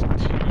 Christmas